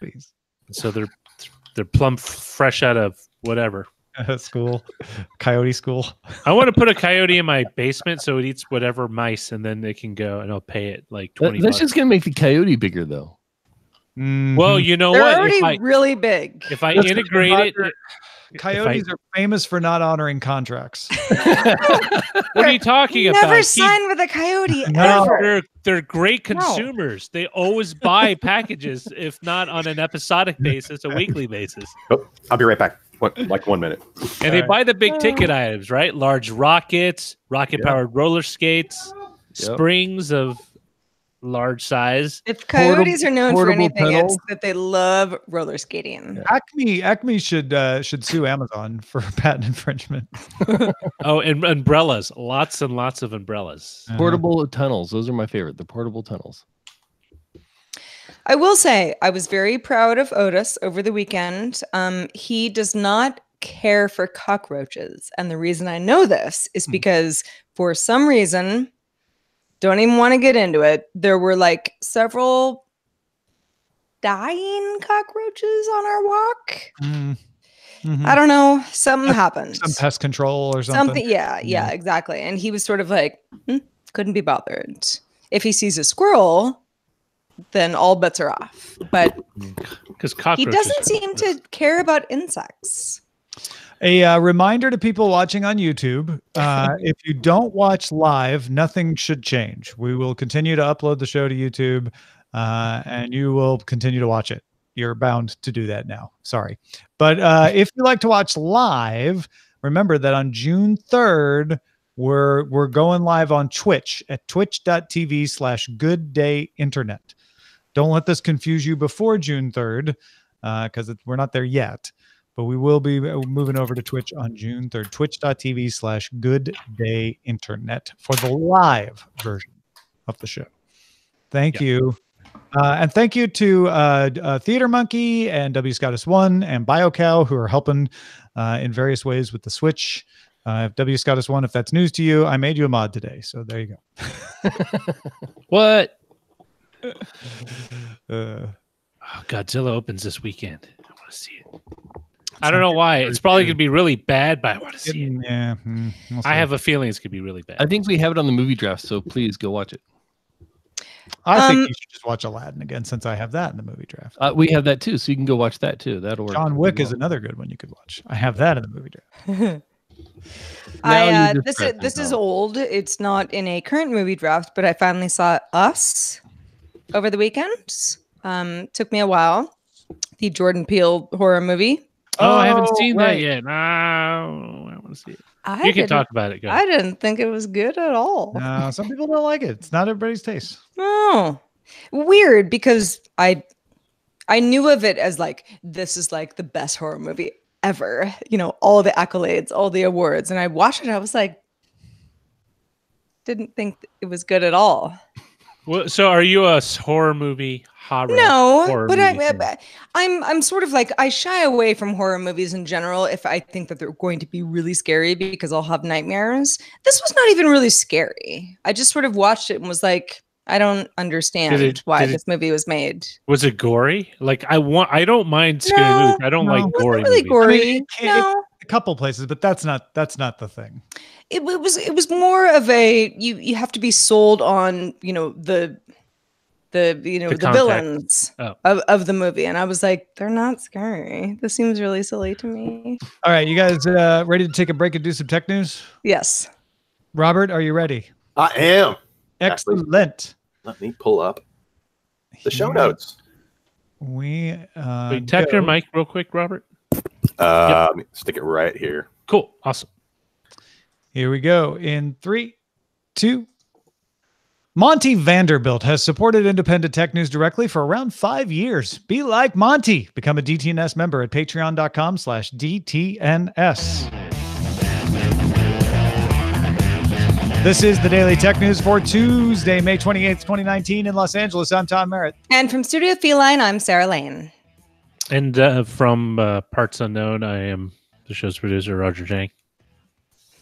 Please. So they're they're plumb f- fresh out of whatever. school, coyote school. I want to put a coyote in my basement so it eats whatever mice, and then it can go, and I'll pay it like That- twenty. that's bucks. just gonna make the coyote bigger, though. well, Mhm. you know They're what? already If I, really big. if I Listen, integrate it, Roger, coyotes are famous for not honoring contracts. what are you talking about? Never He- sign with a coyote No. ever. They're they're great No. consumers. They always buy packages, if not on an episodic basis, a weekly basis, Oh, I'll be right back. One, like one minute. and they Alright. buy the big ticket items, right? Large rockets, rocket powered roller skates, Yep. springs of large size. If coyotes Portable- are known for anything, pedal. it's that they love roller skating. Acme Acme should uh, should sue Amazon for patent infringement. Oh, and umbrellas, lots and lots of umbrellas. Uh, Portable tunnels. Those are my favorite. The portable tunnels. I will say I was very proud of Otis over the weekend. Um, he does not care for cockroaches, and the reason I know this is Hmm. because for some reason, don't even want to get into it. There were like several dying cockroaches on our walk. mm, mhm. I don't know. Something happened. Some pest control or something. Something, yeah, yeah, exactly. And he was sort of like, "Hmm, couldn't be bothered. If he sees a squirrel, then all bets are off. But Because he doesn't seem to care about insects. A uh, reminder to people watching on YouTube: uh, if you don't watch live, nothing should change. We will continue to upload the show to YouTube, uh, and you will continue to watch it. You're bound to do that now. Sorry, but uh, if you like to watch live, remember that on June third, we're we're going live on Twitch at twitch.tv/slash Good Day Internet. Don't let this confuse you before June third, because we're not there yet but we will be uh, moving over to Twitch on June 3rd. Twitch.tv slash good day internet for the live version of the show. Thank Yeah. you. Uh, and thank you to uh, uh, Theater Monkey and W Scottus One and BioCow who are helping uh, in various ways with the Switch. Uh, W Scottus One, if that's news to you, I made you a mod today. So there you go. What? Uh, Oh, Godzilla opens this weekend. I want to see it. I don't know why. It's probably going to be really bad, but I want to see it. yeah. mm, we'll I have a feeling it's going to be really bad. I think we have it on the movie draft, so please go watch it. I think Um, you should just watch Aladdin again since I have that in the movie draft. Uh, we have that too, so you can go watch that too. That'll work. John Wick is another good one you could watch. I have that in the movie draft. Now I you uh, just this is pressed this it is now. old. It's not in a current movie draft, but I finally saw Us over the weekend. Um, took me a while. The Jordan Peele horror movie. Oh, I haven't Oh, seen right. that yet. No, I want to see it. I You can talk about it. Go. I didn't think it was good at all. No, some people don't like it. It's not everybody's taste. Oh, weird because I I knew of it as like this is like the best horror movie ever. You know, all the accolades, all the awards, and I watched it. I was like, didn't think it was good at all. Well, so, are you a horror movie horror? No, horror but I, movie fan? I- I'm I'm sort of like I shy away from horror movies in general if I think that they're going to be really scary because I'll have nightmares. This was not even really scary. I just sort of watched it and was like, I don't understand it- why did it- this movie was made. Was it gory? Like I want. I don't mind scary No, movies. I don't no. like It It wasn't gory really movies. gory. it can't- no, A couple places, but that's not that's not the thing. it, it was it was more of a you you have to be sold on you know the the you know The the, villains Oh. of, of the movie and i was like they're not scary this seems really silly to me All right, you guys uh, ready to take a break and do some tech news? yes Robert, are you ready? I am. Excellent. Let me pull up the show notes. We uh, Wait, tap your mic real quick, Robert. Uh, let me stick it right here. Cool. Awesome. Here we go. In three, two. Monty Vanderbilt has supported independent tech news directly for around five years. Be like Monty. Become a DTNS member at patreon.com slash DTNS. This is the Daily Tech News for Tuesday, May 28th, 2019 in Los Angeles. I'm Tom Merritt. and from studio feline i'm sarah lane And uh, from uh, Parts Unknown, I am the show's producer, Roger Chang.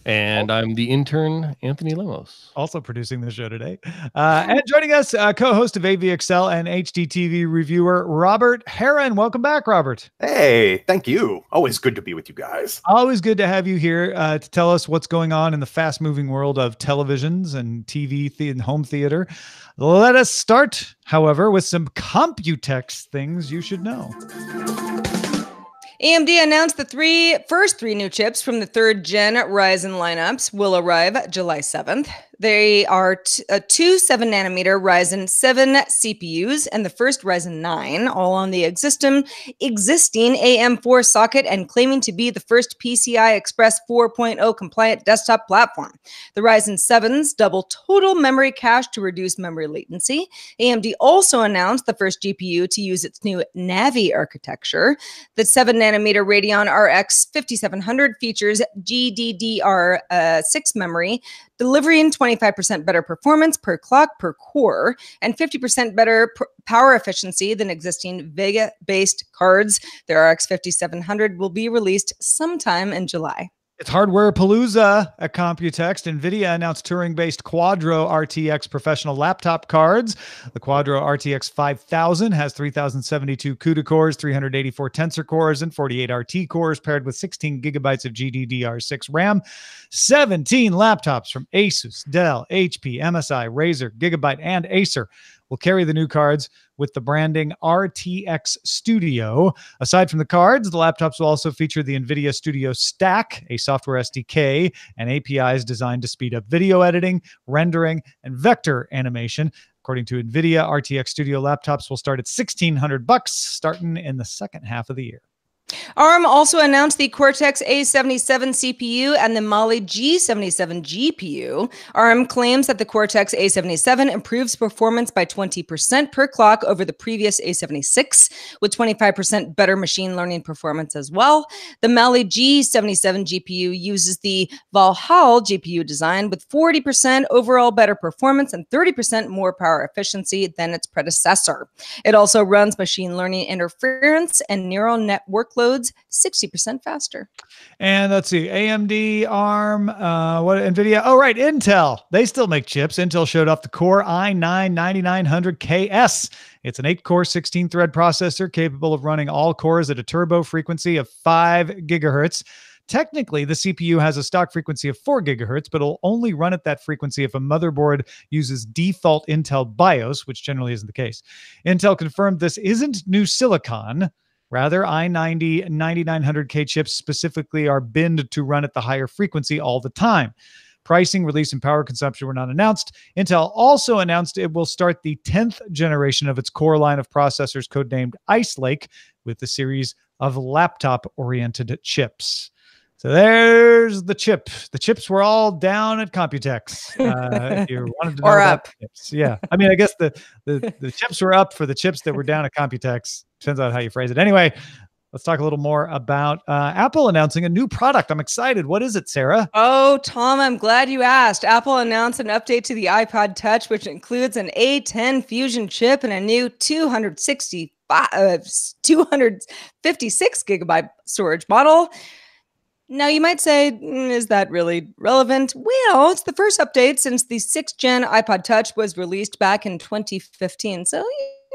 And I'm the intern, Anthony Lemos. also producing the show today. Uh, and joining us, uh, co-host of AVXL and HDTV reviewer Robert Heron. Welcome back, Robert. Hey, thank you. Always good to be with you guys. Always good to have you here uh, to tell us what's going on in the fast-moving world of televisions and TV the- and home theater. Let us start, however, with some Computex things you should know. AMD announced the three first three new chips from the third gen Ryzen lineups will arrive July 7th. They are two 7 nanometer Ryzen 7 CPUs and the first Ryzen 9, all on the existing, existing AM4 socket and claiming to be the first PCI Express 4.0 compliant desktop platform. The Ryzen 7s double total memory cache to reduce memory latency. AMD also announced the first GPU to use its new Navi architecture. The 7 nanometer Radeon RX 5700 features GDDR6 uh, memory, delivering 25% better performance per clock per core and 50% better p- power efficiency than existing Vega based cards. The RX 5700 will be released sometime in July. It's Hardware Palooza at Computex. NVIDIA announced Turing based Quadro RTX professional laptop cards. The Quadro RTX 5000 has 3072 CUDA cores, 384 Tensor cores, and 48 RT cores, paired with 16 gigabytes of GDDR6 RAM. 17 laptops from Asus, Dell, HP, MSI, Razer, Gigabyte, and Acer will carry the new cards with the branding RTX Studio. Aside from the cards, the laptops will also feature the NVIDIA Studio Stack, a software SDK, and APIs designed to speed up video editing, rendering, and vector animation. According to NVIDIA, RTX Studio laptops will start at 1600 bucks starting in the second half of the year. ARM also announced the Cortex A77 CPU and the Mali G77 GPU. ARM claims that the Cortex A77 improves performance by 20% per clock over the previous A76, with 25% better machine learning performance as well. The Mali G77 GPU uses the Valhalla GPU design with 40% overall better performance and 30% more power efficiency than its predecessor. It also runs machine learning interference and neural network loads 60% faster. And let's see, AMD, ARM, uh, what NVIDIA? Oh, right, Intel. They still make chips. Intel showed off the Core i9 9900KS. It's an eight core, 16 thread processor capable of running all cores at a turbo frequency of five gigahertz. Technically, the CPU has a stock frequency of 4 gigahertz, but it'll only run at that frequency if a motherboard uses default Intel BIOS, which generally isn't the case. Intel confirmed this isn't new silicon. Rather, i90 9900K chips specifically are binned to run at the higher frequency all the time. Pricing, release, and power consumption were not announced. Intel also announced it will start the 10th generation of its core line of processors, codenamed Ice Lake, with a series of laptop oriented chips. So there's the chip. The chips were all down at Computex. Uh, if you wanted to know Or up. chips. Yeah. I mean, I guess the, the the chips were up for the chips that were down at Computex. Depends on how you phrase it. Anyway, let's talk a little more about uh, Apple announcing a new product. I'm excited. What is it, Sarah? Oh, Tom, I'm glad you asked. Apple announced an update to the iPod Touch, which includes an A10 Fusion chip and a new 260, uh, 256 gigabyte storage model. Now, you might say, "Mm, is that really relevant? Well, it's the first update since the sixth gen iPod Touch was released back in 2015. So,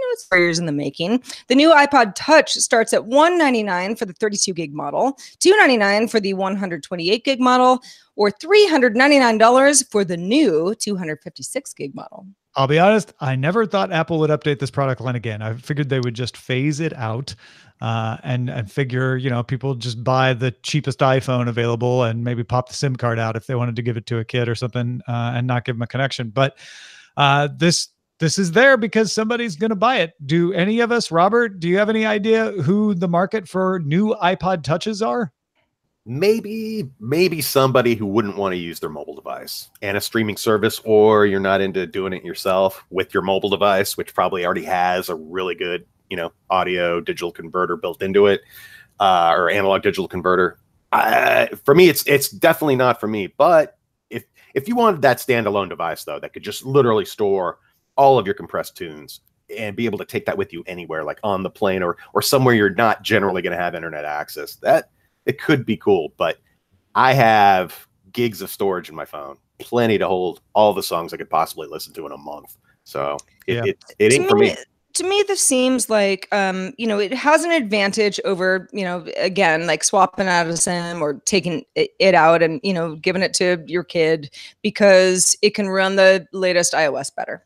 know, it's four years in the making. The new iPod Touch starts at 199 for the 32 gig model, 299 for the 128 gig model, or $399 for the new 256 gig model. I'll be honest, I never thought Apple would update this product line again. I figured they would just phase it out uh, and and figure, you know, people just buy the cheapest iPhone available and maybe pop the SIM card out if they wanted to give it to a kid or something uh, and not give them a connection. But uh, this this is there because somebody's going to buy it. Do any of us, Robert? Do you have any idea who the market for new iPod touches are? Maybe, maybe somebody who wouldn't want to use their mobile device and a streaming service, or you're not into doing it yourself with your mobile device, which probably already has a really good, you know, audio digital converter built into it, uh, or analog digital converter. I, for me, it's it's definitely not for me. But if if you wanted that standalone device though, that could just literally store all of your compressed tunes and be able to take that with you anywhere, like on the plane or or somewhere you're not generally going to have internet access, that it could be cool. But I have gigs of storage in my phone, plenty to hold all the songs I could possibly listen to in a month. So it, Yeah. it, it To ain't for me. to me this seems like um you know it has an advantage over you know again like swapping out a sim or taking it, it out and you know giving it to your kid because it can run the latest ios better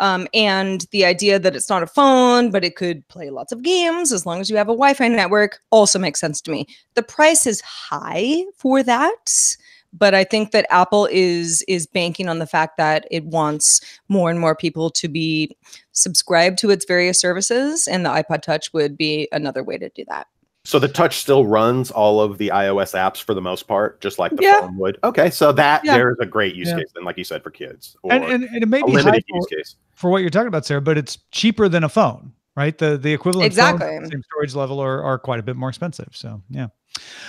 um, and the idea that it's not a phone but it could play lots of games as long as you have a wi-fi network also makes sense to me the price is high for that but i think that apple is is banking on the fact that it wants more and more people to be subscribe to its various services and the iPod Touch would be another way to do that. So the touch still runs all of the iOS apps for the most part, just like the Yeah. phone would. Okay, so that Yeah. there is a great use Yeah. case, then, like you said, for kids, or and, and, and it may a be high limited for, use case. For what you're talking about, Sarah, but it's cheaper than a phone, right? The the equivalent Exactly. same storage level are, are quite a bit more expensive. So yeah.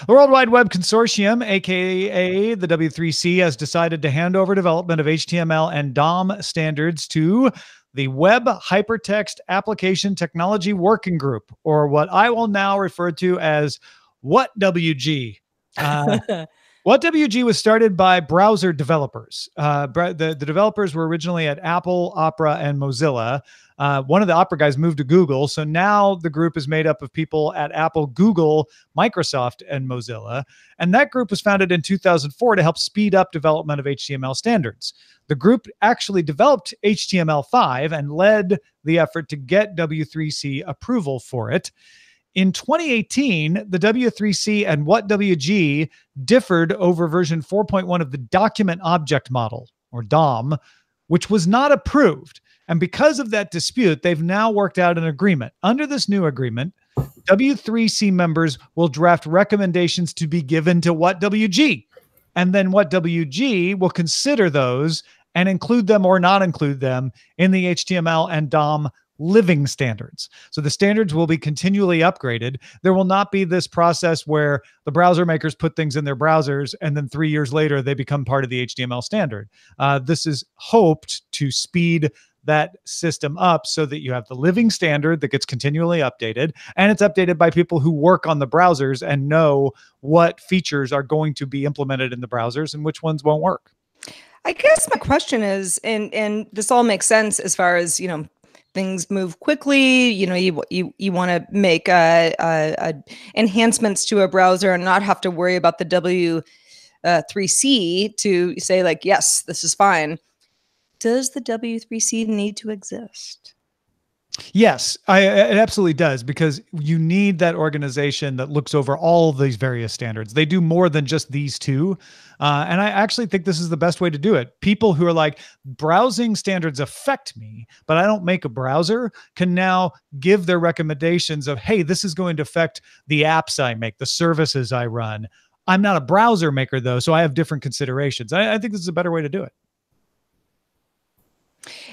The World Wide Web Consortium, aka the W3C, has decided to hand over development of HTML and DOM standards to the Web Hypertext Application Technology Working Group, or what I will now refer to as What WG. Uh, what WG was started by browser developers. Uh, the, the developers were originally at Apple, Opera, and Mozilla. Uh, one of the Opera guys moved to Google. So now the group is made up of people at Apple, Google, Microsoft, and Mozilla. And that group was founded in 2004 to help speed up development of HTML standards. The group actually developed HTML5 and led the effort to get W3C approval for it. In 2018, the W3C and WhatWG differed over version 4.1 of the document object model, or DOM, which was not approved. And because of that dispute, they've now worked out an agreement. Under this new agreement, W3C members will draft recommendations to be given to WhatWG. And then WhatWG will consider those and include them or not include them in the HTML and DOM living standards. So the standards will be continually upgraded. There will not be this process where the browser makers put things in their browsers and then three years later they become part of the HTML standard. Uh, this is hoped to speed that system up so that you have the living standard that gets continually updated and it's updated by people who work on the browsers and know what features are going to be implemented in the browsers and which ones won't work. I guess my question is, and and this all makes sense as far as you know, things move quickly. You know, you you you want to make uh, uh, uh, enhancements to a browser and not have to worry about the W uh, 3C to say like, yes, this is fine. Does the W3C need to exist? Yes, I, it absolutely does because you need that organization that looks over all these various standards. They do more than just these two. Uh, and I actually think this is the best way to do it. People who are like, browsing standards affect me, but I don't make a browser, can now give their recommendations of, hey, this is going to affect the apps I make, the services I run. I'm not a browser maker, though, so I have different considerations. I, I think this is a better way to do it.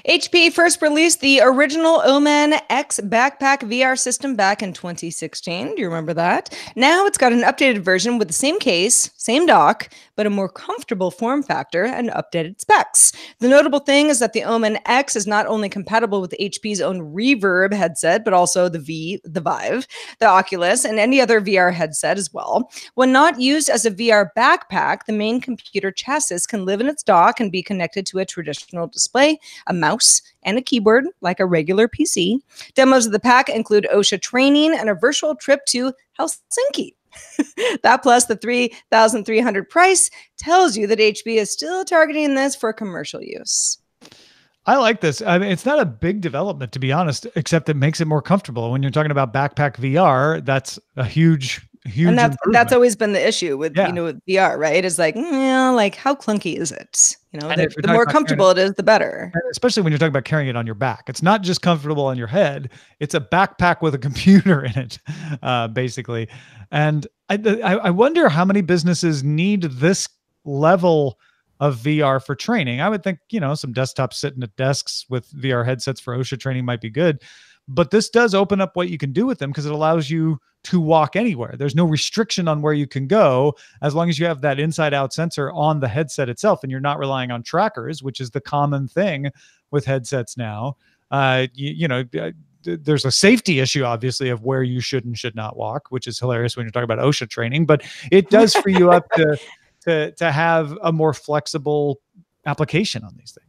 HP first released the original Omen X backpack VR system back in 2016. Do you remember that? Now it's got an updated version with the same case, same dock, but a more comfortable form factor and updated specs. The notable thing is that the Omen X is not only compatible with HP's own Reverb headset, but also the V, the Vive, the Oculus, and any other VR headset as well. When not used as a VR backpack, the main computer chassis can live in its dock and be connected to a traditional display a mouse, and a keyboard like a regular PC. Demos of the pack include OSHA training and a virtual trip to Helsinki. that plus the 3300 price tells you that HP is still targeting this for commercial use. I like this. I mean, it's not a big development, to be honest, except it makes it more comfortable. When you're talking about backpack VR, that's a huge, huge. and that's that's always been the issue with Yeah. you know with VR, right? Is like, yeah, like how clunky is it? You know, the, the more comfortable it is, the better. Especially when you're talking about carrying it on your back. It's not just comfortable on your head; it's a backpack with a computer in it, uh, basically. And I, I, I wonder how many businesses need this level of VR for training. I would think you know some desktops sitting at desks with VR headsets for OSHA training might be good, but this does open up what you can do with them because it allows you to walk anywhere. There's no restriction on where you can go as long as you have that inside out sensor on the headset itself and you're not relying on trackers, which is the common thing with headsets now. Uh, you, you know, uh, there's a safety issue, obviously, of where you should and should not walk, which is hilarious when you're talking about OSHA training, but it does free you up to. To, to to have a more flexible application on these things.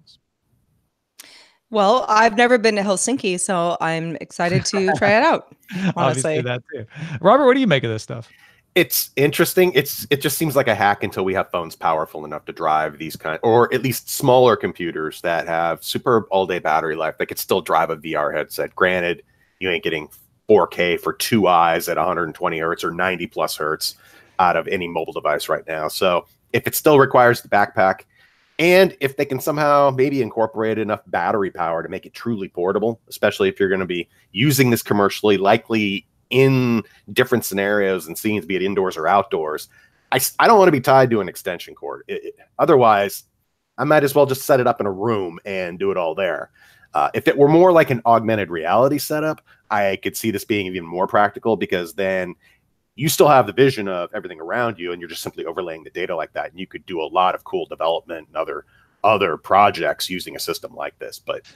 Well, I've never been to Helsinki, so I'm excited to try it out. Obviously, Honestly. that too. Robert, what do you make of this stuff? it's interesting. It's it just seems like a hack until we have phones powerful enough to drive these kind, or at least smaller computers that have superb all day battery life that could still drive a VR headset. Granted, you ain't getting 4K for two eyes at 120 hertz or 90 plus hertz out of any mobile device right now. So if it still requires the backpack, and if they can somehow maybe incorporate enough battery power to make it truly portable, especially if you're going to be using this commercially, likely in different scenarios and scenes, be it indoors or outdoors, I, I don't want to be tied to an extension cord. It- it- otherwise, I might as well just set it up in a room and do it all there. Uh, if it were more like an augmented reality setup, I could see this being even more practical because then you still have the vision of everything around you and you're just simply overlaying the data like that. And you could do a lot of cool development and other other projects using a system like this. But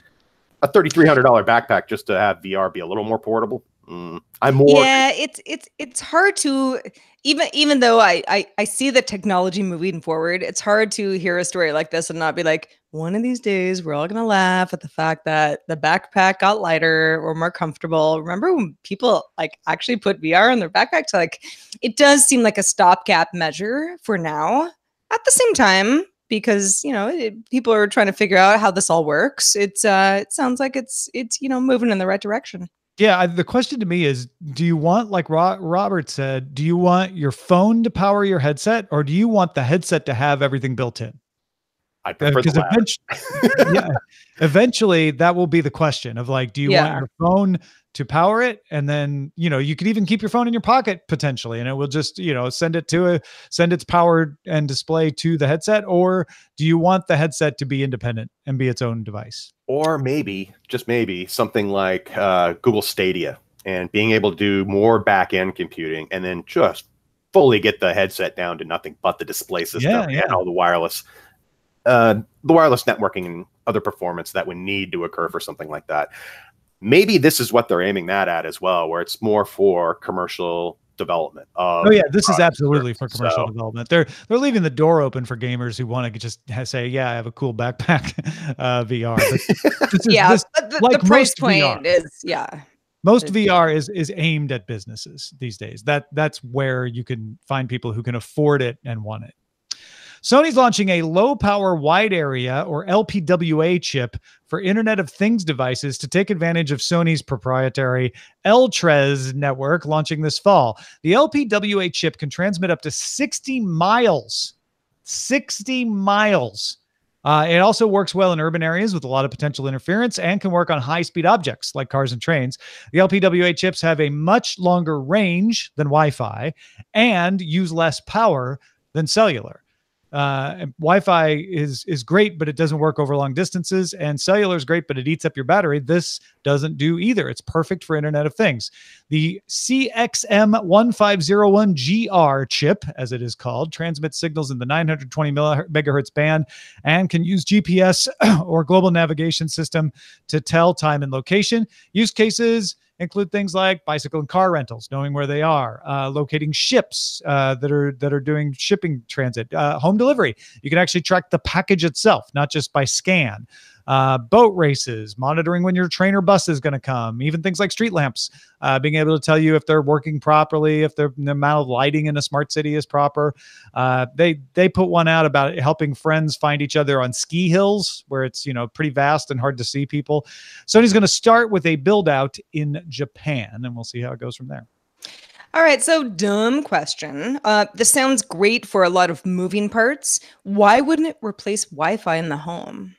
a $3,300 backpack just to have VR be a little more portable. Mm, I'm more yeah it's it's it's hard to even even though I, I i see the technology moving forward it's hard to hear a story like this and not be like one of these days we're all gonna laugh at the fact that the backpack got lighter or more comfortable. Remember when people like actually put vr in their backpacks? Like it does seem like a stopgap measure for now. At the same time because you know it, people are trying to figure out how this all works it's uh it sounds like it's it's you know moving in the right direction. Yeah, I, the question to me is do you want like Ro- Robert said, do you want your phone to power your headset or do you want the headset to have everything built in? I prefer the Because latter. eventually, yeah, eventually that will be the question of like, do you Yeah. want your phone to power it? And then, you know, you could even keep your phone in your pocket potentially, and it will just, you know, send it to a send its power and display to the headset. Or do you want the headset to be independent and be its own device? or maybe just maybe something like uh, google stadia and being able to do more back end computing and then just fully get the headset down to nothing but the display system Yeah, yeah. and all the wireless uh, the wireless networking and other performance that would need to occur for something like that maybe this is what they're aiming that at as well where it's more for commercial development of Oh yeah, this is absolutely for commercial So- development. They're they're leaving the door open for gamers who want to just say, "Yeah, I have a cool backpack uh, VR." But this is, yeah, this- but the, like the price most VR. point is yeah. most VR is is aimed at businesses these days. That that's where you can find people who can afford it and want it. Sony's launching a low power wide area or LPWA chip for Internet of Things devices to take advantage of Sony's proprietary ELTRES network launching this fall. The LPWA chip can transmit up to 60 miles. 60 miles. Uh, it also works well in urban areas with a lot of potential interference and can work on high speed objects like cars and trains. The LPWA chips have a much longer range than Wi Fi and use less power than cellular. Uh, Wi-Fi is is great, but it doesn't work over long distances. And cellular is great, but it eats up your battery. This doesn't do either. It's perfect for Internet of Things. The CXM1501GR chip, as it is called, transmits signals in the 920 mil- megahertz band and can use GPS or global navigation system to tell time and location. Use cases include things like bicycle and car rentals, knowing where they are, uh, locating ships uh, that are that are doing shipping transit, uh, home delivery. You can actually track the package itself, not just by scan. Uh, boat races, monitoring when your train or bus is going to come, even things like street lamps, uh, being able to tell you if they're working properly, if the amount of lighting in a smart city is proper. Uh, they they put one out about helping friends find each other on ski hills where it's you know pretty vast and hard to see people. Sony's going to start with a build out in Japan, and we'll see how it goes from there. All right, so dumb question. Uh, this sounds great for a lot of moving parts. Why wouldn't it replace Wi-Fi in the home?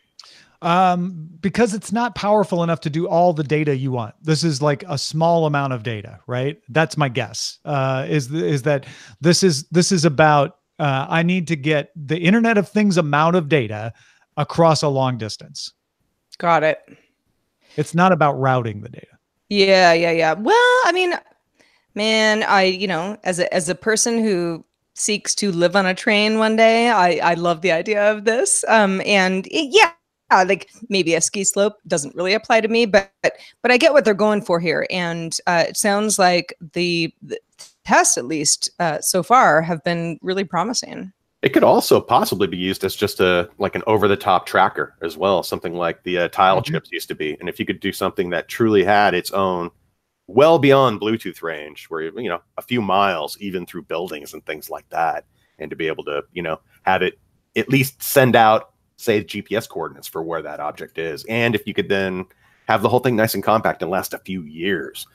Um, because it's not powerful enough to do all the data you want. This is like a small amount of data, right? That's my guess. Uh, is th- is that this is this is about uh, I need to get the Internet of Things amount of data across a long distance. Got it. It's not about routing the data. Yeah, yeah, yeah. Well, I mean, man, I, you know, as a as a person who seeks to live on a train one day, I I love the idea of this. Um and it, yeah, like maybe a ski slope doesn't really apply to me, but but I get what they're going for here and uh it sounds like the, the tests at least uh so far have been really promising. It could also possibly be used as just a like an over-the-top tracker as well, something like the uh, tile Mhm. chips used to be. And if you could do something that truly had its own, well beyond Bluetooth range, where you you know a few miles even through buildings and things like that, and to be able to you know have it at least send out say GPS coordinates for where that object is, and if you could then have the whole thing nice and compact and last a few years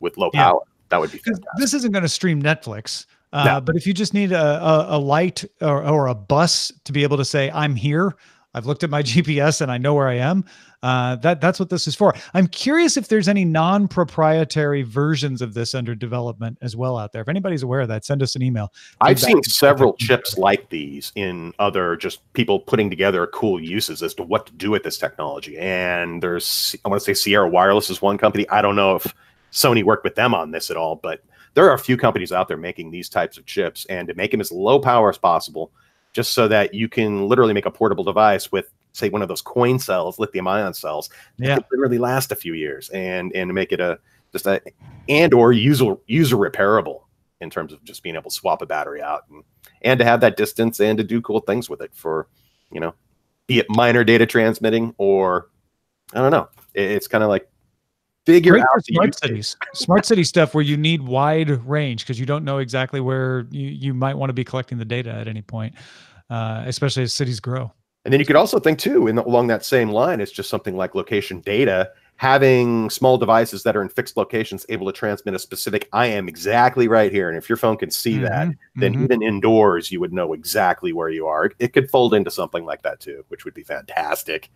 with low Yeah. power, that would be fantastic. this isn't going to stream Netflix. Uh, No. But if you just need a, a, a light or, or a bus to be able to say, I'm here, I've looked at my GPS and I know where I am, uh, that, that's what this is for. I'm curious if there's any non proprietary versions of this under development as well out there. If anybody's aware of that, send us an email. I've seen several chips like these in other just people putting together cool uses as to what to do with this technology. And there's, I want to say Sierra Wireless is one company. I don't know if Sony worked with them on this at all, but there are a few companies out there making these types of chips and to make them as low power as possible, just so that you can literally make a portable device with, say, one of those coin cells, lithium ion cells, that Yeah. could literally last a few years and and make it a just a and or user user repairable in terms of just being able to swap a battery out and and to have that distance and to do cool things with it for you know be it minor data transmitting or i don't know It- it's kind of like figure Great out smart cities, smart city stuff where you need wide range because you don't know exactly where you, you might want to be collecting the data at any point, uh, especially as cities grow. and then you could also think too in along that same line it's just something like location data having small devices that are in fixed locations able to transmit a specific i am exactly right here and if your phone can see that Mhm, then mhm. even indoors you would know exactly where you are. It could fold into something like that too, which would be fantastic.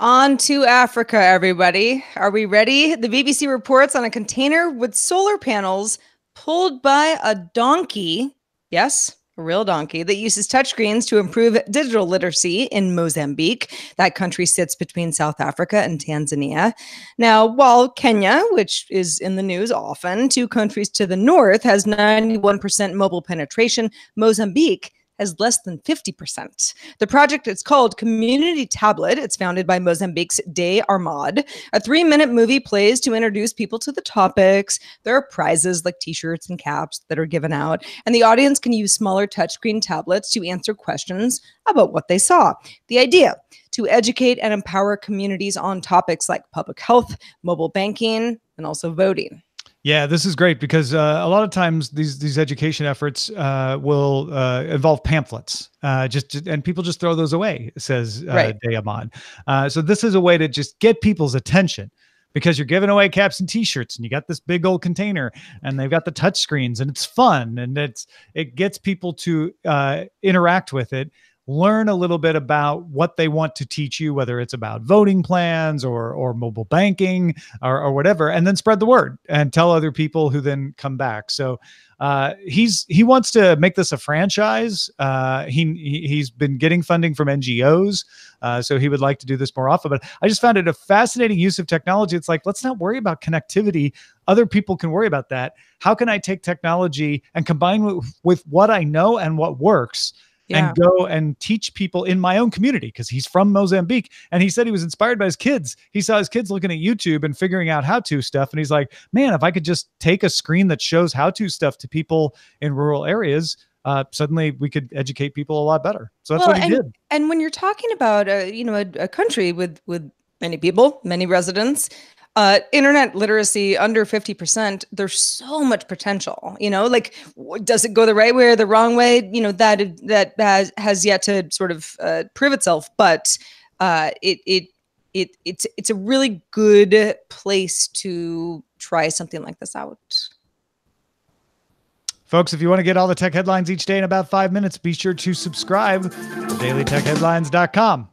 On to Africa, everybody. Are we ready? The BBC reports on a container with solar panels pulled by a donkey. Yes, a real donkey that uses touchscreens to improve digital literacy in Mozambique. That country sits between South Africa and Tanzania. Now, while Kenya, which is in the news often, two countries to the north, has 91% mobile penetration, Mozambique has less than 50%. The project is called Community Tablet. It's founded by Mozambique's Day Armad. A three minute movie plays to introduce people to the topics. There are prizes like t shirts and caps that are given out, and the audience can use smaller touchscreen tablets to answer questions about what they saw. The idea to educate and empower communities on topics like public health, mobile banking, and also voting. Yeah, this is great because uh, a lot of times these these education efforts uh, will uh, involve pamphlets, uh, just just- and people just throw those away. Says uh, Right. Dayamon. Uh, so this is a way to just get people's attention because you're giving away caps and T-shirts, and you got this big old container, and they've got the touch screens, and it's fun, and it's it gets people to uh, interact with it learn a little bit about what they want to teach you whether it's about voting plans or or mobile banking or, or whatever and then spread the word and tell other people who then come back. So uh, he's he wants to make this a franchise. Uh, he, he he's been getting funding from ngos uh, so he would like to do this more often but i just found it a fascinating use of technology. It's like let's not worry about connectivity. Other people can worry about that. How can i take technology and combine with, with what i know and what works Yeah. and go and teach people in my own community because he's from Mozambique. And he said he was inspired by his kids. He saw his kids looking at YouTube and figuring out how to stuff. And he's like, man, if I could just take a screen that shows how to stuff to people in rural areas, uh, suddenly we could educate people a lot better. So that's Well, what he and- did. And when you're talking about a you know a, a country with with many people, many residents, uh, internet literacy under fifty percent, there's so much potential. You know, like does it go the right way or the wrong way? You know that that has has yet to sort of uh, prove itself, but uh, it it it it's it's a really good place to try something like this out. Folks, if you want to get all the tech headlines each day in about five minutes, be sure to subscribe to dailytechheadlines.com.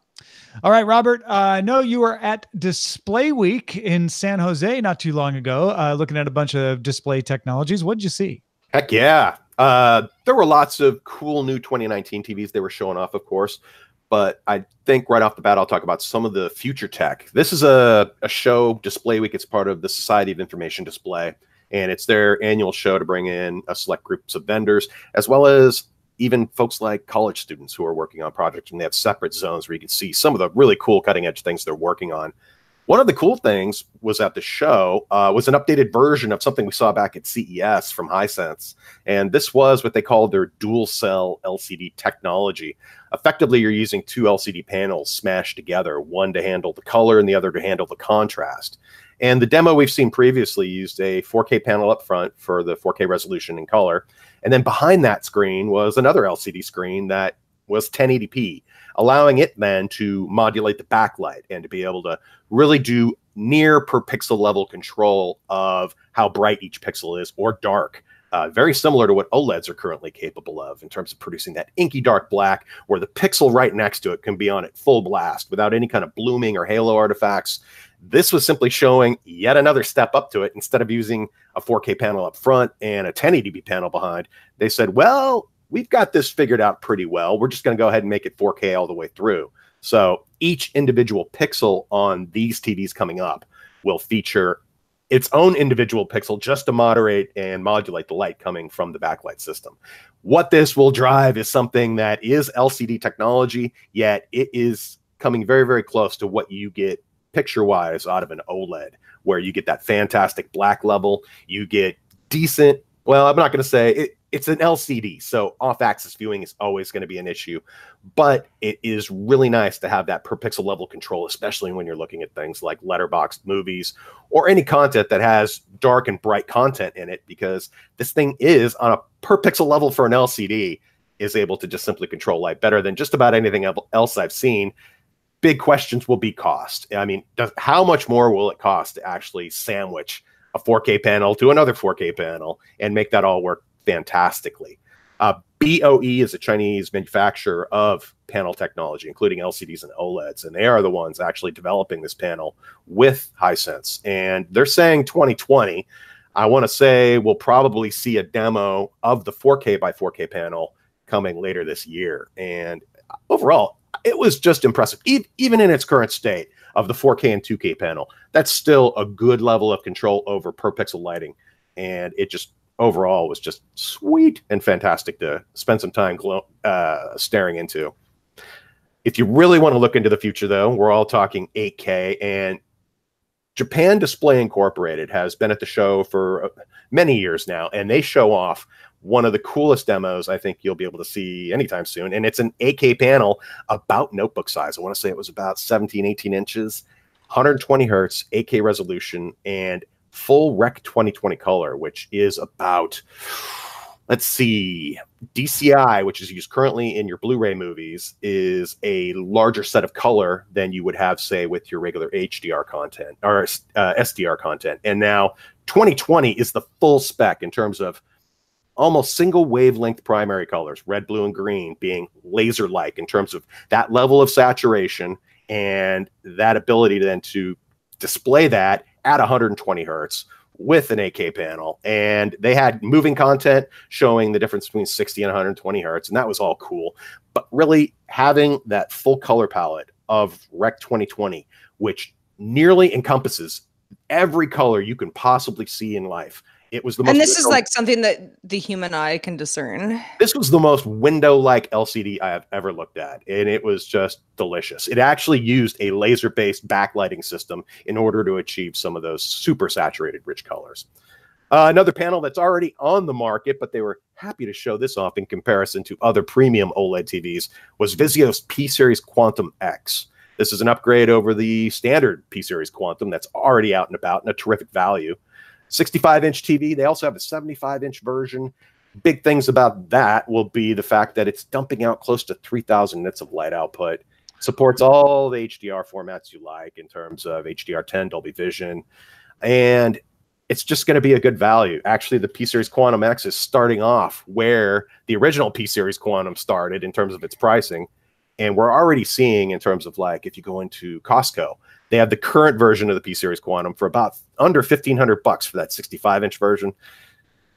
All right, Robert, uh, I know you were at Display Week in San Jose not too long ago, uh, looking at a bunch of display technologies. What did you see? Heck yeah. Uh, there were lots of cool new 2019 TVs they were showing off, of course. But I think right off the bat, I'll talk about some of the future tech. This is a, a show, Display Week. It's part of the Society of Information Display. And it's their annual show to bring in a select groups of vendors, as well as even folks like college students who are working on projects. And they have separate zones where you can see some of the really cool cutting edge things they're working on. One of the cool things was at the show uh, was an updated version of something we saw back at CES from Hisense, and this was what they called their dual cell LCD technology. Effectively, you're using two LCD panels smashed together, one to handle the color and the other to handle the contrast. And the demo we've seen previously used a 4K panel up front for the 4K resolution and color, and then behind that screen was another LCD screen that was 1080p, allowing it then to modulate the backlight and to be able to really do near per pixel level control of how bright each pixel is or dark. Uh, very similar to what OLEDs are currently capable of in terms of producing that inky dark black, where the pixel right next to it can be on at full blast without any kind of blooming or halo artifacts. This was simply showing yet another step up to it. Instead of using a 4K panel up front and a 1080p panel behind, they said, well, we've got this figured out pretty well. We're just going to go ahead and make it 4K all the way through. So each individual pixel on these TVs coming up will feature its own individual pixel just to moderate and modulate the light coming from the backlight system. What this will drive is something that is LCD technology, yet it is coming very, very close to what you get picture wise out of an OLED, where you get that fantastic black level, you get decent. Well, I'm not going to say it, it's an LCD, so off-axis viewing is always going to be an issue, but it is really nice to have that per pixel level control, especially when you're looking at things like letterbox movies or any content that has dark and bright content in it, because this thing is on a per pixel level for an LCD is able to just simply control light better than just about anything else I've seen. Big questions will be cost. I mean, does, how much more will it cost to actually sandwich a 4K panel to another 4K panel and make that all work fantastically. Uh, BOE is a Chinese manufacturer of panel technology, including LCDs and OLEDs, and they are the ones actually developing this panel with Hisense. And they're saying 2020. I want to say we'll probably see a demo of the 4K by 4K panel coming later this year. And overall, it was just impressive, e- even in its current state of the 4K and 2K panel. That's still a good level of control over per pixel lighting, and it just overall was just sweet and fantastic to spend some time glo- uh, staring into. If you really want to look into the future, though, we're all talking 8K, and Japan Display Incorporated has been at the show for uh, many years now, and they show off one of the coolest demos I think you'll be able to see anytime soon. And it's an 8K panel about notebook size. I want to say it was about 17, 18 inches, 120 hertz, 8K resolution, and full Rec 2020 color, which is about, let's see, DCI, which is used currently in your Blu ray movies, is a larger set of color than you would have, say, with your regular HDR content or uh, SDR content. And now 2020 is the full spec in terms of almost single wavelength primary colors, red, blue, and green, being laser like in terms of that level of saturation and that ability then to display that at 120 hertz with an 8K panel. And they had moving content showing the difference between 60 and 120 hertz. And that was all cool. But really having that full color palette of Rec 2020, which nearly encompasses every color you can possibly see in life it was the most and this is like something that the human eye can discern. This was the most window-like LCD I have ever looked at, and it was just delicious. It actually used a laser-based backlighting system in order to achieve some of those super saturated, rich colors. Uh, another panel that's already on the market, but they were happy to show this off in comparison to other premium OLED TVs, was Vizio's P Series Quantum X. This is an upgrade over the standard P Series Quantum that's already out and about and a terrific value. 65 inch TV. They also have a 75 inch version. Big things about that will be the fact that it's dumping out close to 3,000 nits of light output. Supports all the HDR formats you like in terms of HDR10, Dolby Vision, and it's just going to be a good value. Actually, the P Series Quantum X is starting off where the original P Series Quantum started in terms of its pricing. And we're already seeing in terms of like if you go into Costco, they have the current version of the P Series Quantum for about under fifteen hundred bucks for that sixty-five inch version.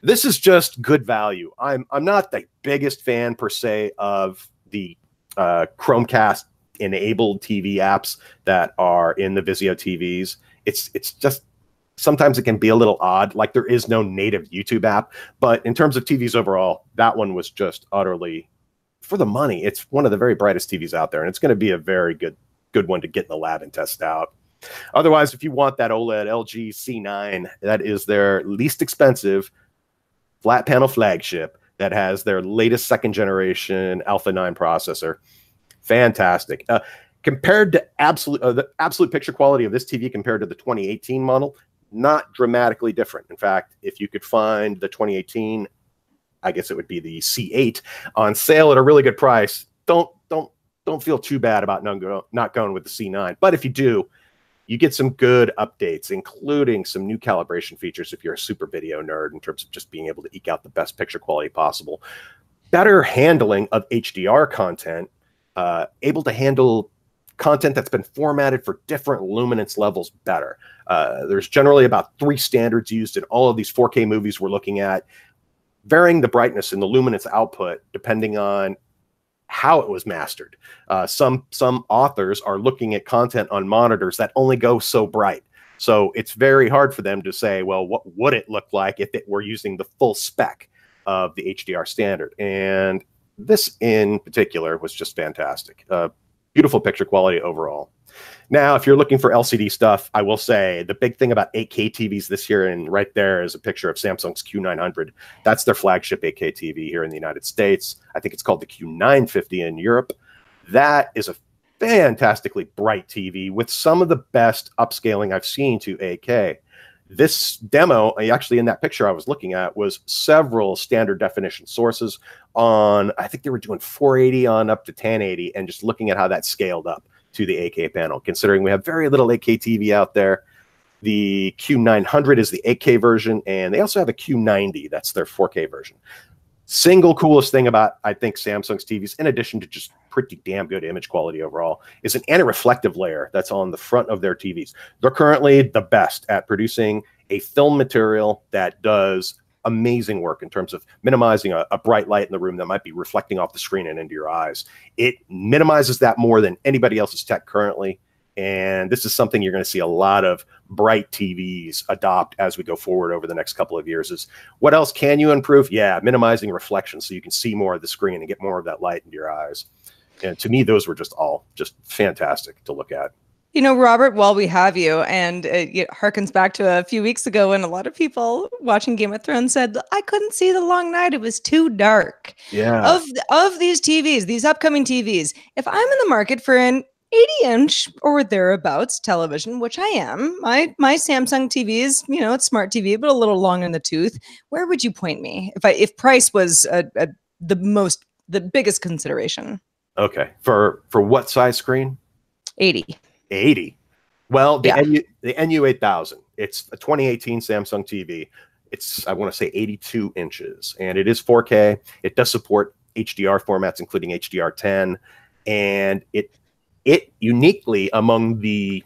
This is just good value. I'm I'm not the biggest fan per se of the uh, Chromecast enabled TV apps that are in the Vizio TVs. It's it's just sometimes it can be a little odd. Like there is no native YouTube app, but in terms of TVs overall, that one was just utterly for the money. It's one of the very brightest TVs out there, and it's going to be a very good good one to get in the lab and test out. Otherwise, if you want that OLED LG C9, that is their least expensive flat panel flagship that has their latest second generation Alpha 9 processor. Fantastic. Uh, compared to absolute uh, the absolute picture quality of this TV compared to the 2018 model, not dramatically different. In fact, if you could find the 2018, I guess it would be the C8 on sale at a really good price. Don't don't feel too bad about not, not going with the C9. But if you do, you get some good updates, including some new calibration features if you're a super video nerd in terms of just being able to eke out the best picture quality possible. Better handling of HDR content, uh, able to handle content that's been formatted for different luminance levels better. Uh, there's generally about three standards used in all of these 4K movies we're looking at, varying the brightness and the luminance output depending on how it was mastered. Uh, some some authors are looking at content on monitors that only go so bright. So it's very hard for them to say, well, what would it look like if it were using the full spec of the HDR standard? And this in particular was just fantastic. Uh, beautiful picture quality overall. Now, if you're looking for LCD stuff, I will say the big thing about 8K TVs this year, and right there is a picture of Samsung's Q900. That's their flagship 8K TV here in the United States. I think it's called the Q950 in Europe. That is a fantastically bright TV with some of the best upscaling I've seen to 8K. This demo, uh, actually in that picture I was looking at, was several standard definition sources on, I think they were doing 480 on up to 1080 and just looking at how that scaled up to the 8K panel, considering we have very little 8K TV out there. The Q900 is the 8K version, and they also have a Q90. That's their 4K version. Single coolest thing about, I think, Samsung's TVs, in addition to just pretty damn good image quality overall, is an anti-reflective layer that's on the front of their TVs. They're currently the best at producing a film material that does amazing work in terms of minimizing a, a, bright light in the room that might be reflecting off the screen and into your eyes. It minimizes that more than anybody else's tech currently. And this is something you're going to see a lot of bright TVs adopt as we go forward over the next couple of years. Is what else can you improve? Yeah, minimizing reflection so you can see more of the screen and get more of that light into your eyes. And to me, those were just all just fantastic to look at. You know, Robert, while we have you, and it, it harkens back to a few weeks ago when a lot of people watching Game of Thrones said, I couldn't see the long night. It was too dark. Yeah. Of, of these TVs, these upcoming TVs, if I'm in the market for an 80 inch or thereabouts television, which I am, my, my Samsung TV is, you know, it's smart TV, but a little long in the tooth. Where would you point me if I, if price was a, a, the most, the biggest consideration? Okay. For, for what size screen? 80. 80. Well, the, Yeah. NU, the NU8000, it's a 2018 Samsung TV. It's, I want to say 82 inches and it is 4K. It does support HDR formats, including HDR10. And it, it uniquely among the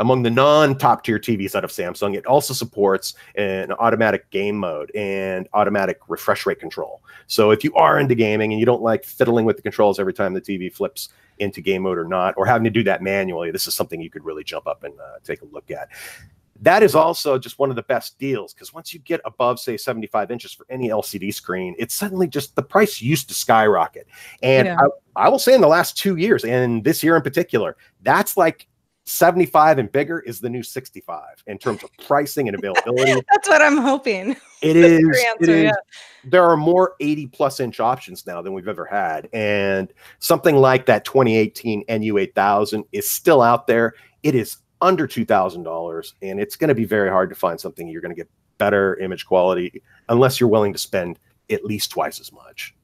among the non-top tier TVs out of Samsung, it also supports an automatic game mode and automatic refresh rate control. So if you are into gaming and you don't like fiddling with the controls every time the TV flips into game mode or not, or having to do that manually, this is something you could really jump up and uh, take a look at. That is also just one of the best deals because once you get above, say, 75 inches for any LCD screen, it's suddenly just the price used to skyrocket. And Yeah. I, I will say in the last two years, and this year in particular, that's like 75 and bigger is the new 65 in terms of pricing and availability. That's what I'm hoping. It is. your it answer, is yeah. there are more 80 plus inch options now than we've ever had. And something like that 2018 NU8000 is still out there. It is under $2,000 and it's going to be very hard to find something you're going to get better image quality unless you're willing to spend at least twice as much.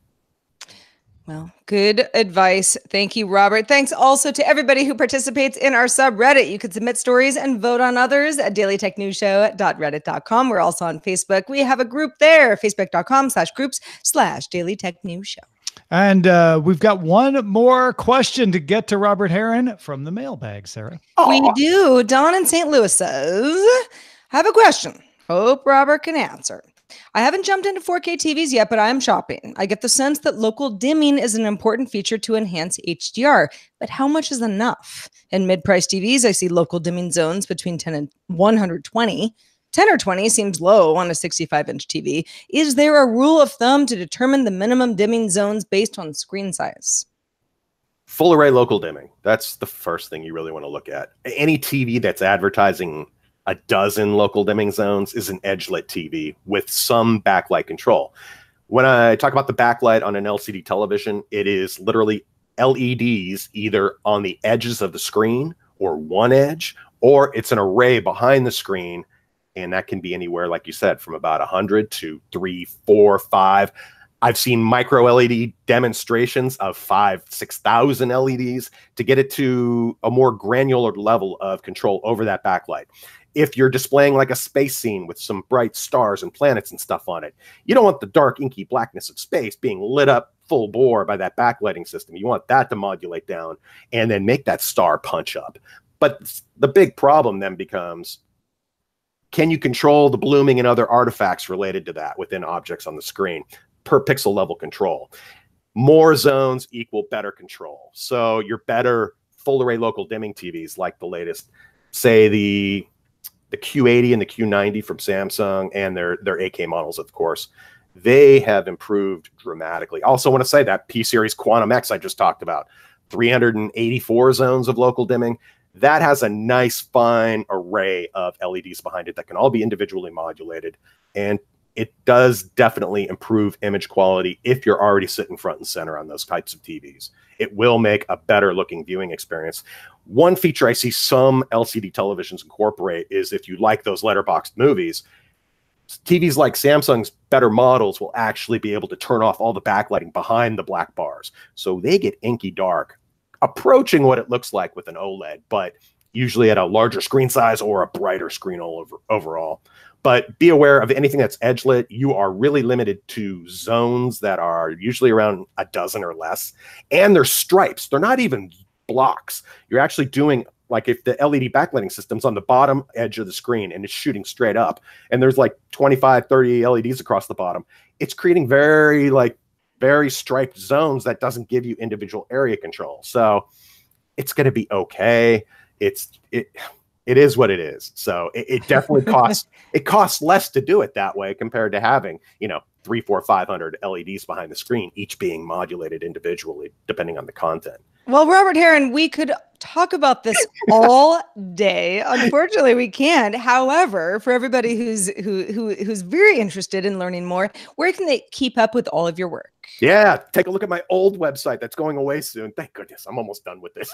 Well, good advice. Thank you, Robert. Thanks also to everybody who participates in our subreddit. You can submit stories and vote on others at dailytechnewsshow.reddit.com. We're also on Facebook. We have a group there, facebook.com slash groups slash Daily Tech News Show. And uh, we've got one more question to get to Robert Heron from the mailbag, Sarah. We do. Don in St. Louis says, have a question. Hope Robert can answer. I haven't jumped into 4K TVs yet, but I am shopping. I get the sense that local dimming is an important feature to enhance HDR, but how much is enough? In mid price TVs, I see local dimming zones between 10 and 120. 10 or 20 seems low on a 65 inch TV. Is there a rule of thumb to determine the minimum dimming zones based on screen size? full array local dimming. That's the first thing you really want to look at. Any TV that's advertising a dozen local dimming zones is an edge lit TV with some backlight control. When I talk about the backlight on an LCD television, it is literally LEDs either on the edges of the screen or one edge, or it's an array behind the screen. And that can be anywhere, like you said, from about 100 to three, four, five. I've seen micro LED demonstrations of five, 6,000 LEDs to get it to a more granular level of control over that backlight. If you're displaying like a space scene with some bright stars and planets and stuff on it, you don't want the dark, inky blackness of space being lit up full bore by that backlighting system. You want that to modulate down and then make that star punch up. But the big problem then becomes can you control the blooming and other artifacts related to that within objects on the screen? per pixel level control. More zones equal better control. So your better full array local dimming TVs, like the latest, say the the Q80 and the Q90 from Samsung, and their their 8K models, of course, they have improved dramatically. Also, want to say that P Series Quantum X I just talked about, 384 zones of local dimming. That has a nice, fine array of LEDs behind it that can all be individually modulated and it does definitely improve image quality if you're already sitting front and center on those types of TVs. It will make a better looking viewing experience. One feature I see some LCD televisions incorporate is if you like those letterboxed movies, TVs like Samsung's better models will actually be able to turn off all the backlighting behind the black bars. So they get inky dark, approaching what it looks like with an OLED, but usually at a larger screen size or a brighter screen all over, overall. But be aware of anything that's edge lit. You are really limited to zones that are usually around a dozen or less. And they're stripes. They're not even blocks. You're actually doing like if the LED backlighting system's on the bottom edge of the screen and it's shooting straight up, and there's like 25, 30 LEDs across the bottom, it's creating very like very striped zones that doesn't give you individual area control. So it's going to be okay. It's it it is what it is. So it, it definitely costs it costs less to do it that way compared to having you know three, four, five hundred LEDs behind the screen, each being modulated individually depending on the content. Well, Robert Heron, we could talk about this all day. Unfortunately, we can't. However, for everybody who's who, who who's very interested in learning more, where can they keep up with all of your work? Yeah, take a look at my old website that's going away soon. Thank goodness, I'm almost done with this.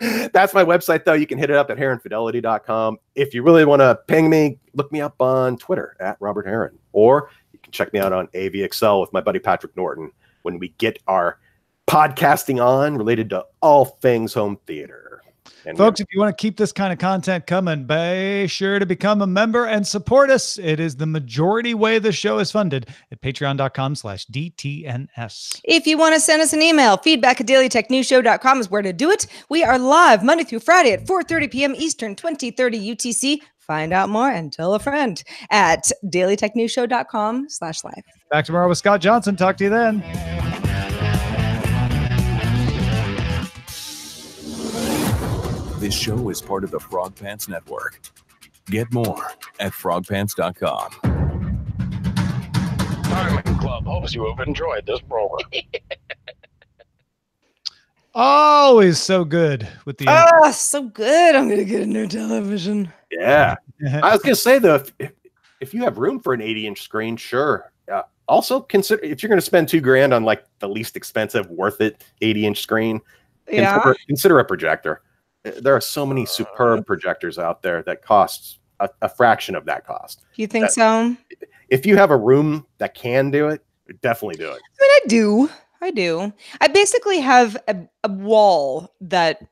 that's my website though. You can hit it up at heronfidelity.com. If you really want to ping me, look me up on Twitter at Robert Heron, or you can check me out on AVXL with my buddy Patrick Norton when we get our podcasting on related to all things home theater. And Folks, if you want to keep this kind of content coming, be sure to become a member and support us. It is the majority way the show is funded at patreon.com slash DTNS. If you want to send us an email, feedback at dailytechnewsshow.com is where to do it. We are live Monday through Friday at 4.30 p.m. Eastern, 2030 UTC. Find out more and tell a friend at dailytechnewsshow.com slash live. Back tomorrow with Scott Johnson. Talk to you then. This show is part of the Frog Pants Network. Get more at frogpants.com. Diamond Club hopes you have enjoyed this program. Always so good with the. Oh, so good. I'm going to get a new television. Yeah. I was going to say, though, if, if you have room for an 80 inch screen, sure. Uh, also, consider if you're going to spend two grand on like the least expensive, worth it 80 inch screen, Yeah. consider, consider a projector. There are so many uh, superb projectors out there that cost a, a fraction of that cost. You think That- so? If you have a room that can do it, definitely do it. I mean, I do. I do. I basically have a, a wall that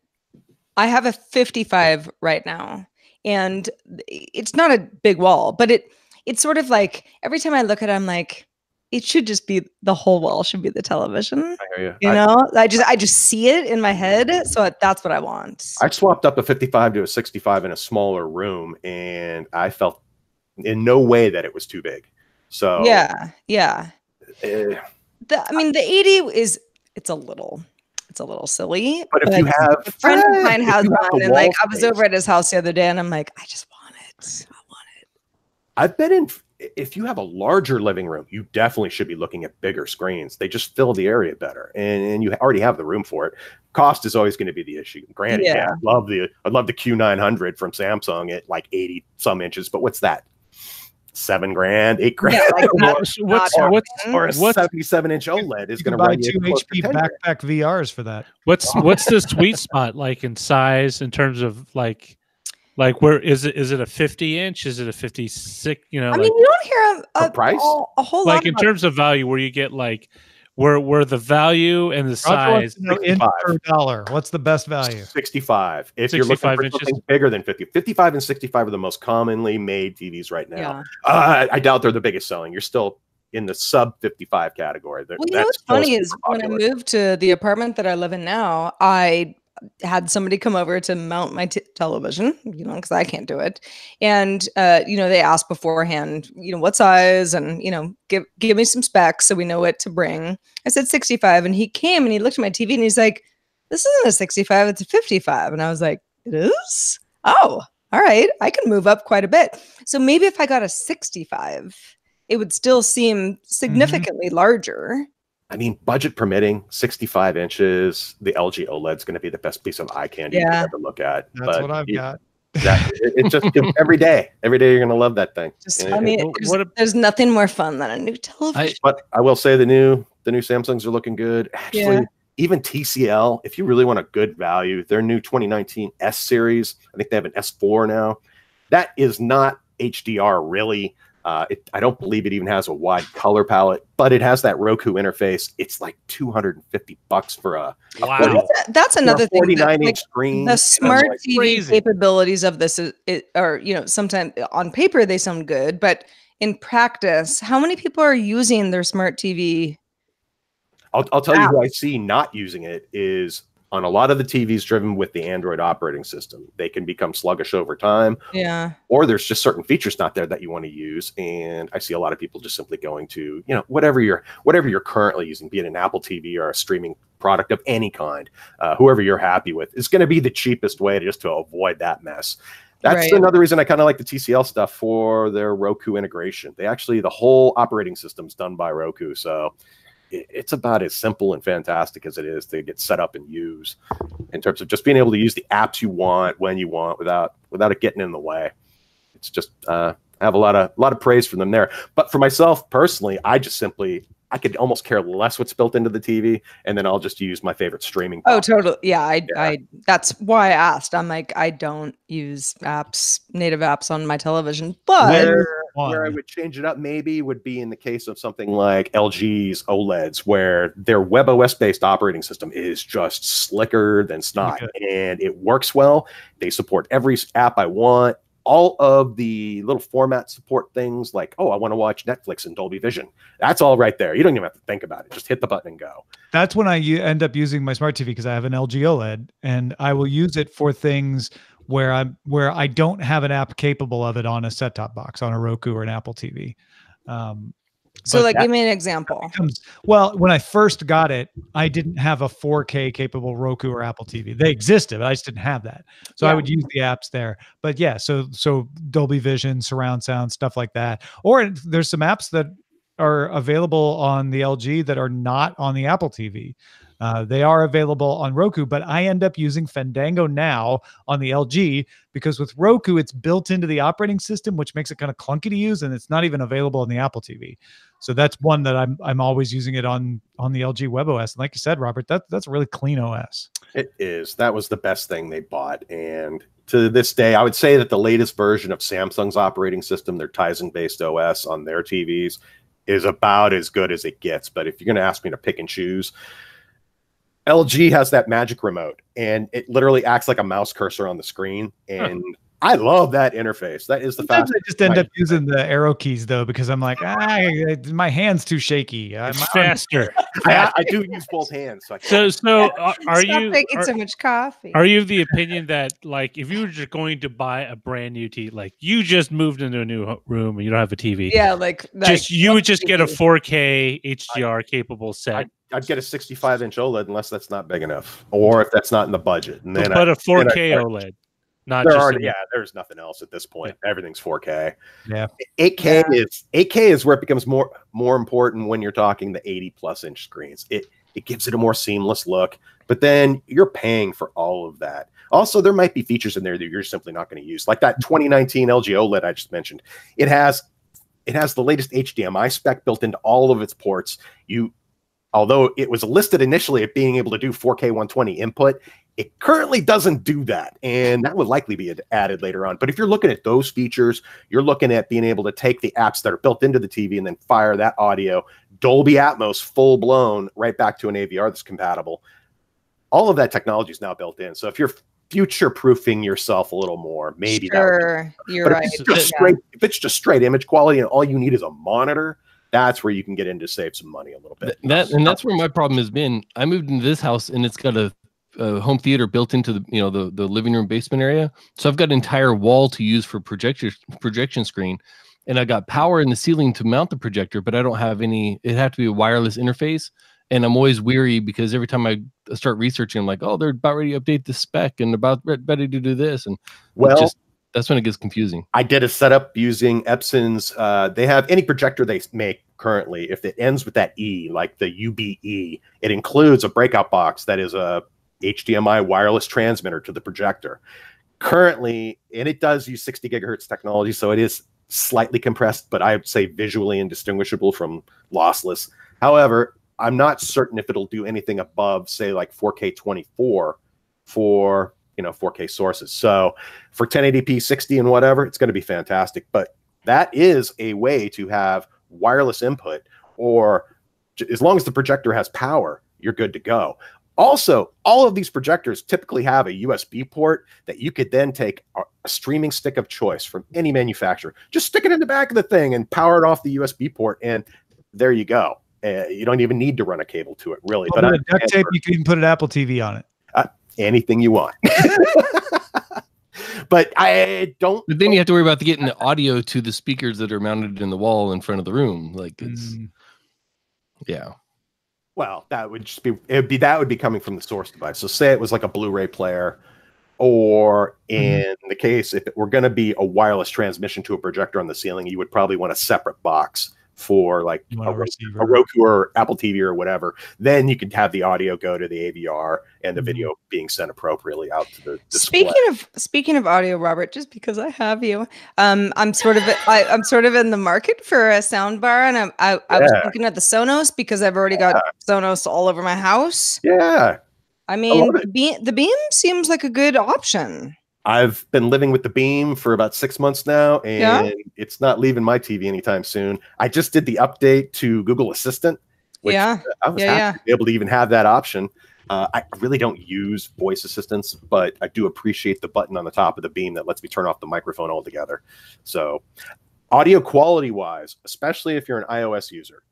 I have a 55 right now. And it's not a big wall, but it it's sort of like every time I look at it, I'm like, it should just be the whole wall should be the television. I hear you. You I- know, I just I just see it in my head. So that's what I want. I swapped up a 55 to a 65 in a smaller room, and I felt in no way that it was too big. So yeah, yeah. eh, The, I mean, the 80 is it's a little it's a little silly. but if you have a friend of mine has one, and like wall I was over at his house the other day, and I'm like, I just want it. I want it. I've been in if you have a larger living room, you definitely should be looking at bigger screens. They just fill the area better, and, and you already have the room for it. Cost is always going to be the issue. Granted, yeah. Yeah. I love the I love the Q900 from Samsung at like 80 some inches, but what's that? Seven grand, eight grand, Yeah, like not- What's what's not what's, talking. or a what's 77 inch OLED is going to buy two HP backpack VRs for that. what's what's the sweet spot like in size in terms of like like where is it is it a 50 inch is it a 56 you know I like, mean, you don't hear a, For a, price? a, a whole lot like in about- terms of value where you get like where where the value and the size to know inch 65. per dollar. What's the best value? 65. If you're looking for inches. something bigger than 50, 55 and 65 are the most commonly made TVs right now. Yeah. Uh, I doubt they're the biggest selling. You're still in the sub 55 category. Well, you know that's what's funny is super when I moved to the apartment that I live in now, I had somebody come over to mount my t- television, you know, because I can't do it. And uh, you know, they asked beforehand, you know, what size, and you know, give give me some specs so we know what to bring. I said 65, and he came and he looked at my TV and he's like, "This isn't a 65, it's a 55." And I was like, "It is? Oh, all right, I can move up quite a bit." So maybe if I got a 65, it would still seem significantly larger. I mean, budget permitting, 65 inches, the LG OLED is going to be the best piece of eye candy you Yeah. can ever look at. That's But what I've it- got. That, it, it just every day, every day you're going to love that thing. Just, And I mean, there's, what ab- there's nothing more fun than a new television. But I will say the new the new Samsungs are looking good. Actually, Yeah. even TCL, if you really want a good value, their new 2019 S series, I think they have an S4 now. That is not HDR really. Uh, it, I don't believe it even has a wide color palette, but it has that Roku interface. It's like 250 bucks for a, a Wow. 40 That's, that's for a another thing. that, 49 like, inch screen. the smart like, TV crazy. capabilities of this is, it, are, you know, sometimes on paper they sound good, but in practice, how many people are using their smart TV? I'll, I'll tell you who I see not using it is on a lot of the TVs driven with the Android operating system. They can become sluggish over time. Yeah. or there's just certain features not there that you want to use and i see a lot of people just simply going to you know whatever you're whatever you're currently using be it an apple tv or a streaming product of any kind uh, whoever you're happy with is going to be the cheapest way to just to avoid that mess that's Right. another reason i kind of like the tcl stuff for their roku integration they actually the whole operating system's done by roku so it's about as simple and fantastic as it is to get set up and use in terms of just being able to use the apps you want when you want without without it getting in the way it's just uh, I have a lot of a lot of praise for them there. But for myself personally, I just simply I could almost care less what's built into the TV, and then I'll just use my favorite streaming. Oh, totally. Yeah. I, Yeah. I, that's why I asked. I'm like, I don't use apps, native apps on my television, but Where, where I would change it up maybe would be in the case of something like LG's OLEDs, where their WebOS based operating system is just slicker than snot good. and it works well. They support every app I want. All of the little format support things like, oh, I want to watch Netflix in Dolby Vision. That's all right there. You don't even have to think about it. Just hit the button and go. That's when I end up using my smart TV because I have an LG OLED, and I will use it for things where I'm where I don't have an app capable of it on a set top box on a Roku or an Apple TV. Um, so but like, that give me an example. becomes- well, when I first got it, I didn't have a 4K capable Roku or Apple TV. They existed, but I just didn't have that. So I would use the apps there. But yeah, so so Dolby Vision, surround sound, stuff like that. Or there's some apps that are available on the LG that are not on the Apple TV. Uh, they are available on Roku, but I end up using Fandango now on the LG because with Roku, it's built into the operating system, which makes it kind of clunky to use, and it's not even available on the Apple TV. So that's one that I'm I'm always using it on on the LG WebOS. And like you said, Robert, that that's a really clean OS. It is. That was the best thing they bought. And to this day, I would say that the latest version of Samsung's operating system, their Tizen based OS on their TVs, is about as good as it gets. But if you're going to ask me to pick and choose, LG has that magic remote and it literally acts like a mouse cursor on the screen. And I love that interface. That is the Sometimes fastest. I just end up using the arrow keys though because I'm like, ah, my hand's too shaky. I'm It's faster. I, I do use both hands. So I So so are, are Stop you drinking are, so much coffee? are you of the opinion that like if you were just going to buy a brand new TV, like you just moved into a new room and you don't have a TV, yeah, like, like just you would just get a 4K HDR capable set, I'd get a 65 inch OLED unless that's not big enough or if that's not in the budget. And then I- but a 4K start- OLED. Not There just are, in- yeah, there's nothing else at this point. Everything's 4K. Yeah. 8K is 8K is where it becomes more more important when you're talking the 80 plus inch screens. It it gives it a more seamless look, but then you're paying for all of that. Also, there might be features in there that you're simply not going to use, like that 2019 LG OLED I just mentioned. It has it has the latest HDMI spec built into all of its ports. You although it was listed initially at being able to do 4K 120 input, it currently doesn't do that, and that would likely be added later on. But if you're looking at those features, you're looking at being able to take the apps that are built into the TV and then fire that audio Dolby Atmos full blown right back to an AVR that's compatible. All of that technology is now built in. So if you're future proofing yourself a little more, maybe that would be sure, you're but right. if it's just Yeah. straight, if it's just straight image quality and all you need is a monitor, that's where you can get in to save some money a little bit. That and that's where my problem has been. I moved into this house and it's got a, a home theater built into the you know the the living room basement area. So I've got an entire wall to use for projector projection screen, and I got power in the ceiling to mount the projector, but I don't have any. It have to be a wireless interface, and I'm always weary because every time I start researching, I'm like, oh, they're about ready to update the spec and about ready to do this, and Well, well, just that's when it gets confusing. I did a setup using Epson's. Uh, they have any projector they make currently. If it ends with that E, like the UBE, it includes a breakout box that is a HDMI wireless transmitter to the projector. Currently, and it does use 60 gigahertz technology, so it is slightly compressed, but I would say visually indistinguishable from lossless. However, I'm not certain if it'll do anything above, say, like 4K 24 for you know 4K sources. So for 1080p 60 and whatever it's going to be fantastic but that is a way to have wireless input or as long as the projector has power you're good to go also all of these projectors typically have a usb port that you could then take a, a streaming stick of choice from any manufacturer just stick it in the back of the thing and power it off the usb port and there you go uh, you don't even need to run a cable to it really But but I, duct tape, you can even put an Apple TV on it. anything you want but i don't But then you have to worry about the getting the audio to the speakers that are mounted in the wall in front of the room. Like it's Mm. yeah. Well, that would just be it would be that would be coming from the source device. So say it was like a Blu-ray player, or mm-hmm. in the case if it were going to be a wireless transmission to a projector on the ceiling, you would probably want a separate box for like a, a a Roku or Apple TV or whatever. Then you could have the audio go to the AVR and the Mhm. video being sent appropriately out to the display. Speaking of speaking of audio, Robert, just because I have you, um, I'm sort of I, I'm sort of in the market for a sound bar, and I'm, I I was looking at the Sonos because I've already got Sonos all over my house. yeah, I mean, love the beam, the beam seems like a good option. I've been living with the Beam for about six months now, and Yeah? it's not leaving my TV anytime soon. I just did the update to Google Assistant. which yeah, I was Yeah, happy to be able to even have that option. Uh, I really don't use voice assistants, but I do appreciate the button on the top of the beam that lets me turn off the microphone altogether. So, audio quality wise, especially if you're an iOS user,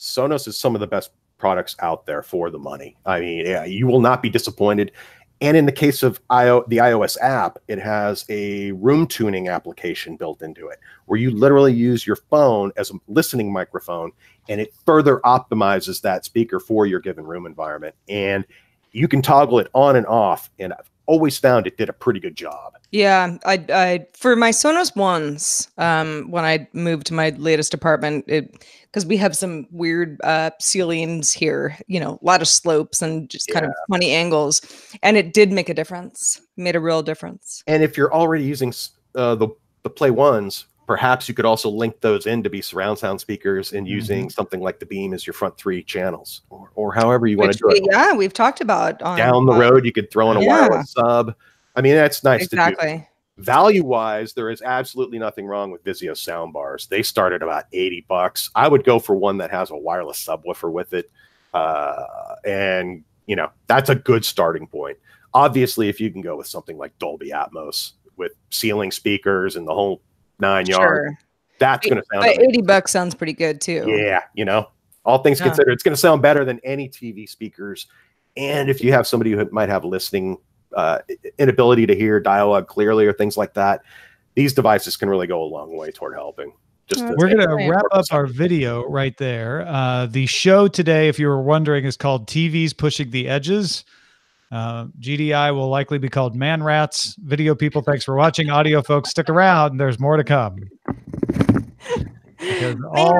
Sonos is some of the best products out there for the money. I mean, yeah, you will not be disappointed. And in the case of IO, the iOS app, it has a room tuning application built into it where you literally use your phone as a listening microphone and it further optimizes that speaker for your given room environment. And you can toggle it on and off. And I've always found it did a pretty good job. Yeah. I I for my Sonos ones, um, when I moved to my latest apartment, it because we have some weird uh ceilings here, you know, a lot of slopes and just kind of funny angles, and it did make a difference. Made a real difference. And if you're already using uh, the the Play Ones, perhaps you could also link those in to be surround sound speakers and using something like the Beam as your front three channels, or, or however you want Which to do it. yeah, we've talked about on, Down the road, you could throw in a Yeah. wireless sub. I mean, that's nice to do. Exactly. Value wise, there is absolutely nothing wrong with Vizio soundbars. They start at about 80 bucks. I would go for one that has a wireless subwoofer with it. Uh, and, you know, that's a good starting point. Obviously, if you can go with something like Dolby Atmos with ceiling speakers and the whole nine yards, Sure. that's going to sound But 80 bucks sounds pretty good too. Yeah, you know, all things Yeah. considered, it's going to sound better than any TV speakers. And if you have somebody who might have listening uh, inability to hear dialogue clearly or things like that, these devices can really go a long way toward helping. Just to We're going to wrap up our video right there. Uh, the show today, if you were wondering, is called TVs Pushing the Edges. Uh, GDI will likely be called Man Rats. Video people, thanks for watching. Audio folks, stick around. There's more to come. Because all